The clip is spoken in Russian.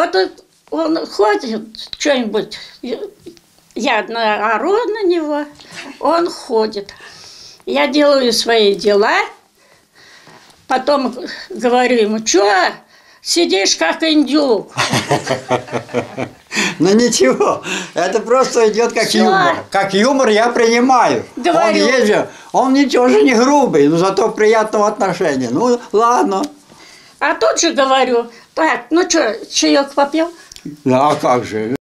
Вот он- он ходит, что-нибудь, я наору на него, он ходит. Я делаю свои дела, потом говорю ему, что сидишь как индюк? Ну ничего, это просто идет как Всё. юмор. Как юмор я принимаю. Он Говорю. есть же, он ничего же не грубый, но зато приятного отношения. Ну ладно. А тут же говорю, так, ну что, чаек попил? Да, а как же?